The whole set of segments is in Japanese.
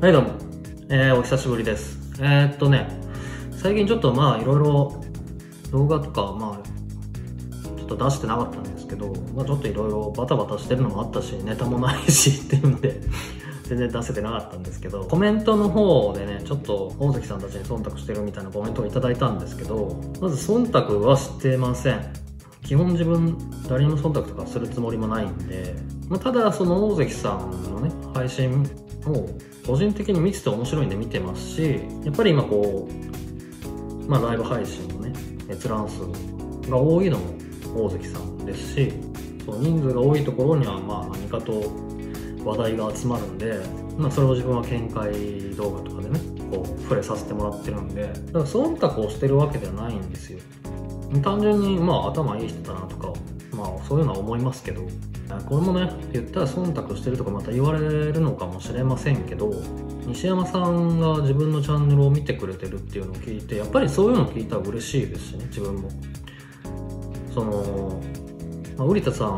はいどうも、えー、お久しぶりです。えー、っとね、最近ちょっとまあいろいろ動画とかまあちょっと出してなかったんですけど、まあちょっといろいろバタバタしてるのもあったし、ネタもないしっていうので、全然出せてなかったんですけど、コメントの方でね、ちょっと大関さんたちに忖度してるみたいなコメントをいただいたんですけど、まず忖度はしてません。基本自分誰にも忖度とかするつもりもないんで、まあ、ただその大関さんのね配信を個人的に見てて面白いんで見てますしやっぱり今こうまあライブ配信のね閲覧数が多いのも大関さんですしそう人数が多いところにはまあ何かと話題が集まるんで、まあ、それを自分は見解動画とかでねこう触れさせてもらってるんでだから忖度をしてるわけではないんですよ。単純にまあ頭いい人だなとかまあそういうのは思いますけどこれもね言ったら忖度してるとかまた言われるのかもしれませんけど西山さんが自分のチャンネルを見てくれてるっていうのを聞いてやっぱりそういうの聞いたら嬉しいですしね自分も。その、まあ、瓜田さん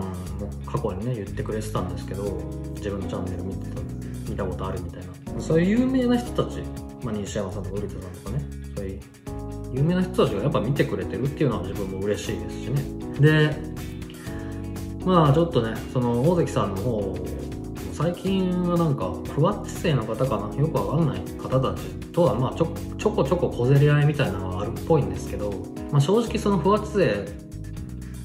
も過去にね言ってくれてたんですけど自分のチャンネル見てた見たことあるみたいな。そういう有名な人たち、まあ、西山さんとか瓜田さんとかね。そういう有名な人たちがやっぱ見てくれてるっていうのは自分も嬉しいですしね。でまあちょっとねその大関さんの方最近はなんか不発生の方かな？よくわかんない方たち。とはまあちょちょこちょこ小競り合いみたいなのがあるっぽいんですけど、まあ、正直その不発生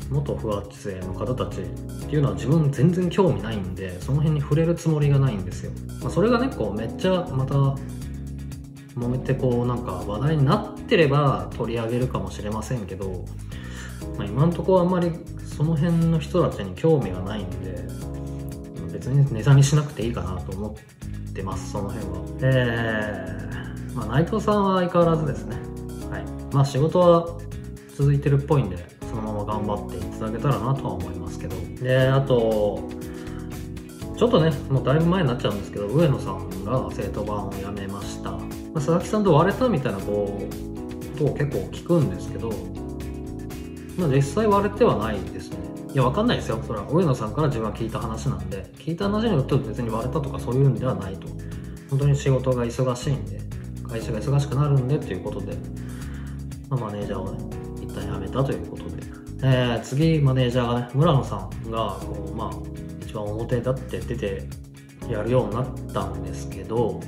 元不発生の方たちっていうのは自分全然興味ないんでその辺に触れるつもりがないんですよ、まあ、それがねこうめっちゃまた揉めてこうなんか話題になってれば取り上げるかもしれませんけど、まあ、今のとこあんまりその辺の人たちに興味がないんで別にネタにしなくていいかなと思ってますその辺は。えー、まあ内藤さんは相変わらずですね。はい。まあ仕事は続いてるっぽいんでそのまま頑張っていただけたらなとは思いますけど。であとちょっとねもうだいぶ前になっちゃうんですけど上野さんが生徒版を辞めました、まあ、佐々木さんと割れたみたいなこうことを結構聞くんですけどまあ実際割れてはないですねいや、わかんないですよ。それは上野さんから自分は聞いた話なんで、聞いた話によっては別に割れたとかそういうんではないと。本当に仕事が忙しいんで、会社が忙しくなるんでっていうことで、まあ、マネージャーをね、一旦辞めたということで。えー、次、マネージャーがね、村野さんが、こう、まあ、一番表立って出てやるようになったんですけど、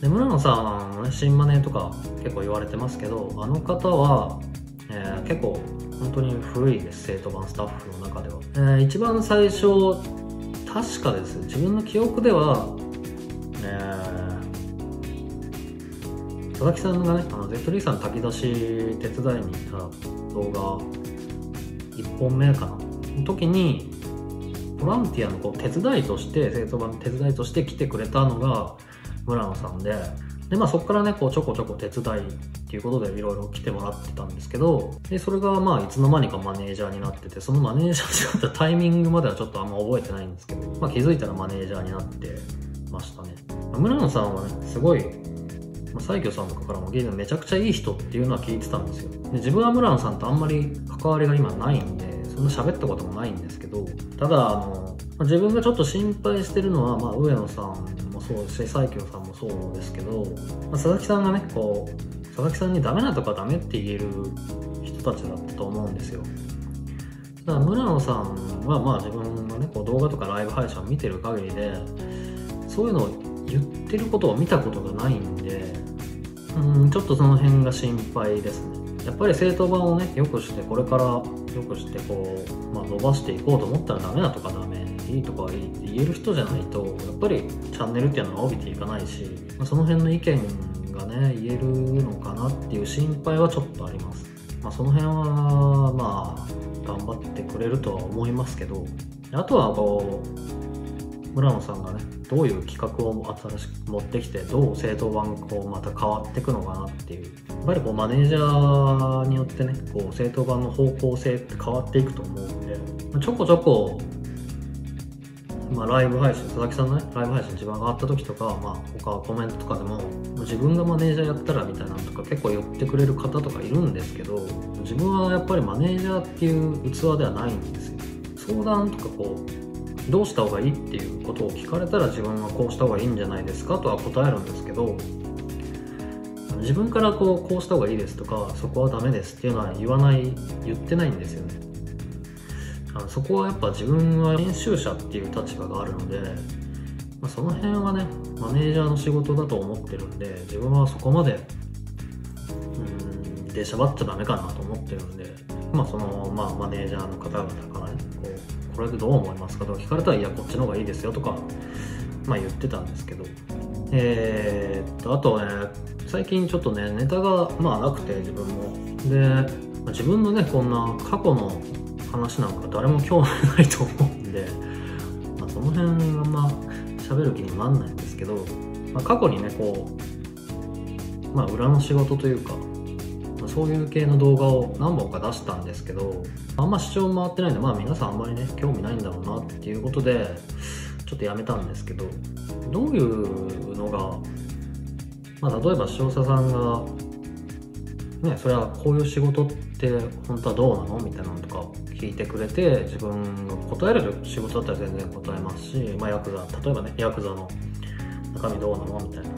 で村野さん、新マネーとか結構言われてますけど、あの方は、えー、結構本当に古いです生徒版スタッフの中では、えー、一番最初確かです。自分の記憶では、えー、佐々木さんがねあの Z3 さん炊き出し手伝いに行った動画1本目かな。の時にボランティアのこう手伝いとして生徒版の手伝いとして来てくれたのが村野さんで。でまあそこからねこうちょこちょこ手伝いっていうことでいろいろ来てもらってたんですけどでそれがまあいつの間にかマネージャーになっててそのマネージャーになったタイミングまではちょっとあんま覚えてないんですけど、まあ、気づいたらマネージャーになってましたね。村野さんはねすごい西京さんとかからもゲームめちゃくちゃいい人っていうのは聞いてたんですよ。で自分は村野さんとあんまり関わりが今ないんでそんな喋ったこともないんですけどただあの自分がちょっと心配してるのは、まあ、上野さんもそうですし西京さんもそうですけど、まあ、佐々木さんがねこう佐々木さんにダメなとかダメって言える人たちだったと思うんですよ。だから村野さんはまあ自分のねこう動画とかライブ配信を見てる限りでそういうのを言ってることを見たことがないんでうんちょっとその辺が心配ですね。やっぱり正当版をねよくしてこれからよくしてこう、まあ、伸ばしていこうと思ったらダメだとかダメいいとかいいって言える人じゃないとやっぱりチャンネルっていうのは伸びていかないし、まあ、その辺の意見がね言えるのかなっていう心配はちょっとあります、まあ、その辺はまあ頑張ってくれるとは思いますけど。あとはこう村野さんがねどういう企画を新しく持ってきてどう正当版こうまた変わっていくのかなっていう。やっぱりこうマネージャーによってねこう正当版の方向性って変わっていくと思うんで、ちょこちょこまあ、ライブ配信、佐々木さんのね、ライブ配信一番上がった時とか、まあ、他コメントとかでも、自分がマネージャーやったらみたいなのとか結構言ってくれる方とかいるんですけど、自分はやっぱりマネージャーっていう器ではないんですよ。相談とかこう、どうした方がいいっていうことを聞かれたら自分はこうした方がいいんじゃないですか？とは答えるんですけど自分からこうこうした方がいいですとかそこはダメですっていうのは言わない言ってないんですよねあのそこはやっぱ自分は編集者っていう立場があるので、ま、その辺はねマネージャーの仕事だと思ってるんで自分はそこまでうん出しゃばっちゃダメかなと思ってるんでまあその、まあ、マネージャーの方々からねこうこれでどう思いますかとか聞かれたらいやこっちの方がいいですよとかまあ言ってたんですけど。えー、っとあとね最近ちょっとねネタがまあなくて自分も。で自分のねこんな過去の話なんか誰も興味ないと思うんで、まあ、その辺はまあ喋る気にもなんないんですけど、まあ、過去にねこうまあ裏の仕事というか、まあ、そういう系の動画を何本か出したんですけどあんま視聴回ってないんでまあ皆さんあんまりね興味ないんだろうなっていうことでちょっとやめたんですけどどういうのがまあ、例えば視聴者さんが、ね、それはこういう仕事って本当はどうなのみたいなのとか聞いてくれて自分が答えれる仕事だったら全然答えますし、まあ、ヤクザ例えばねヤクザの中身どうなのみたいな。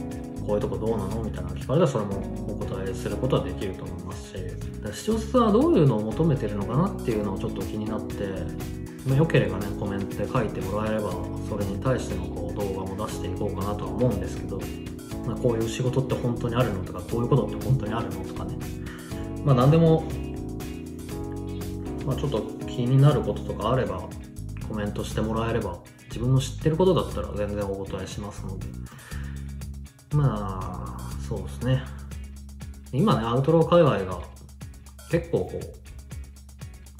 こういうとこどうなのみたいな聞かれたらそれもお答えすることはできると思いますし。視聴者さんはどういうのを求めてるのかなっていうのをちょっと気になってまあ、よければねコメントで書いてもらえればそれに対してのこう動画も出していこうかなとは思うんですけどまあ、こういう仕事って本当にあるのとかこういうことって本当にあるのとかね。まあ何でも、まあ、ちょっと気になることとかあればコメントしてもらえれば自分の知ってることだったら全然お答えしますので。まあそうですね。今ねアウトロー界隈が結構こ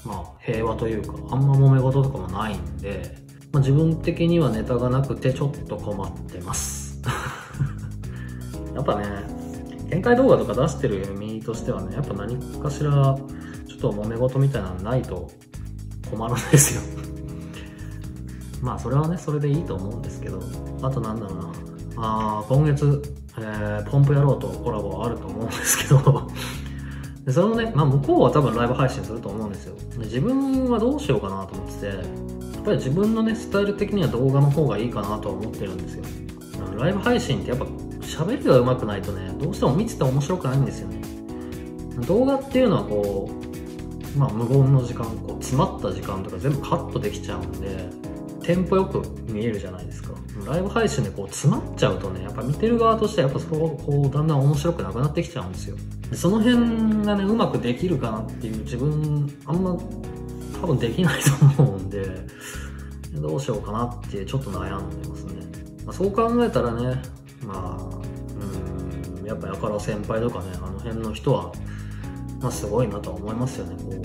うまあ平和というかあんま揉め事とかもないんで、まあ、自分的にはネタがなくてちょっと困ってます。やっぱね、展開動画とか出してる身としてはね、やっぱ何かしら、と揉め事みたいなのないと困るんですよ まあ、それはね、それでいいと思うんですけど、あとなんだろうな、あ今月、えー、ポンプ野郎とコラボあると思うんですけど でそのね、まあ、向こうは多分ライブ配信すると思うんですよ。で自分はどうしようかなと思ってて、やっぱり自分のね、スタイル的には動画の方がいいかなとは思ってるんですよ。ライブ配信ってやっぱ喋りが上手くないとね、どうしても見てて面白くないんですよね。動画っていうのはこう、まあ無言の時間、こう詰まった時間とか全部カットできちゃうんで、テンポよく見えるじゃないですか。ライブ配信でこう詰まっちゃうとね、やっぱ見てる側としてはやっぱそう、こうだんだん面白くなくなってきちゃうんですよ。でその辺がね、うまくできるかなっていう自分、あんま多分できないと思うんで、どうしようかなってちょっと悩んでますね。まあ、そう考えたらね、まあ、うん、やっぱやから先輩とかね、あの辺の人は、まあすごいなとは思いますよね、こう、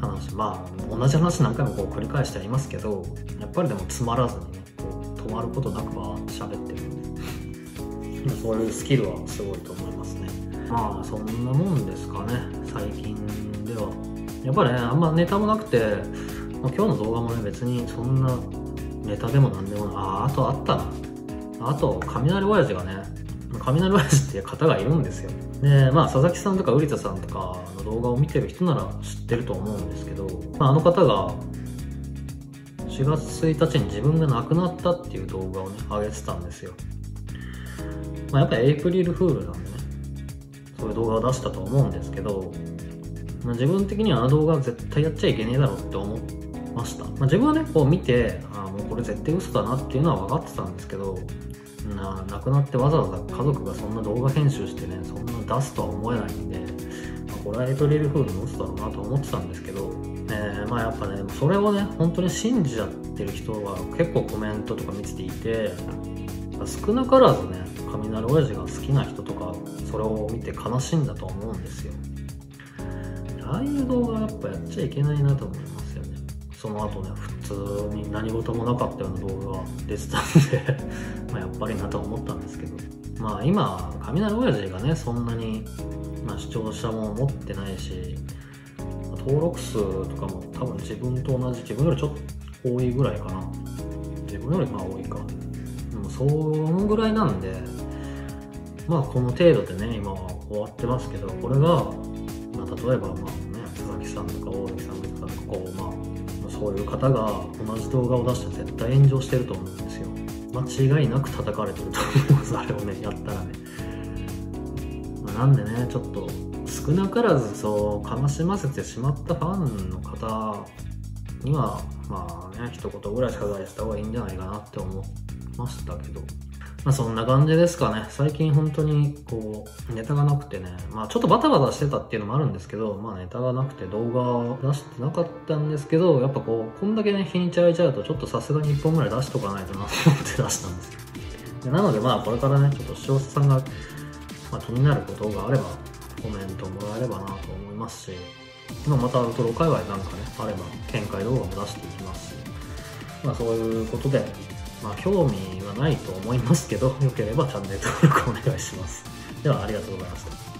話。まあ、同じ話何回もこう繰り返してはいますけど、やっぱりでもつまらずにね、こう止まることなくば喋ってるんで、そういうスキルはすごいと思いますね。まあ、そんなもんですかね、最近では。やっぱりね、あんまネタもなくて、まあ、今日の動画もね、別にそんなネタでも何でもない。ああ、あとあったな。あと、雷親父がね、雷親父っていう方がいるんですよ。で、まあ、佐々木さんとか瓜田さんとかの動画を見てる人なら知ってると思うんですけど、まあ、あの方が、4月1日に自分が亡くなったっていう動画をね、上げてたんですよ。まあ、やっぱりエイプリルフールなんでね、そういう動画を出したと思うんですけど、まあ、自分的にはあの動画絶対やっちゃいけねえだろって思っました。まあ、自分はね、こう見て、あもうこれ絶対嘘だなっていうのは分かってたんですけど、な亡くなってわざわざ家族がそんな動画編集してね、そんな出すとは思えないんで、まあ、これはエイトリルフールの嘘だろうなと思ってたんですけど、えー、まあやっぱね、それをね、本当に信じちゃってる人は結構コメントとか見てていて、少なからずね、雷親父が好きな人とか、それを見て悲しんだと思うんですよ。ああいう動画やっぱやっちゃいけないなと思います。その後ね、普通に何事もなかったような動画が出てたんで まやっぱりなと思ったんですけど。まあ今、雷親父がね、そんなに、まあ、視聴者も持ってないし、登録数とかも多分自分と同じ、自分よりちょっと多いぐらいかな。自分よりまあ多いか。でもそのぐらいなんで、まあこの程度でね、今は終わってますけど、これが、まあ例えばまあそういう方が同じ動画を出して絶対炎上してると思うんですよ。間違いなく叩かれてると思いますあれをね やったらね、まあ、なんでねちょっと少なからずそう悲しませてしまったファンの方にはまあね一言ぐらい謝罪した方がいいんじゃないかなって思いましたけど。まあそんな感じですかね。最近本当にこう、ネタがなくてね、まあちょっとバタバタしてたっていうのもあるんですけど、まあネタがなくて動画を出してなかったんですけど、やっぱこう、こんだけね、日にち空いちゃうとちょっとさすがに1本ぐらい出しとかないとなと思って出したんですよ。でなのでまあこれからね、ちょっと視聴者さんが、まあ、気になることがあれば、コメントもらえればなと思いますし、まあ、またアウトロ界隈なんかね、あれば見解動画も出していきますし、まあそういうことで、まあ、興味はないと思いますけど、よければチャンネル登録お願いします。では、ありがとうございました。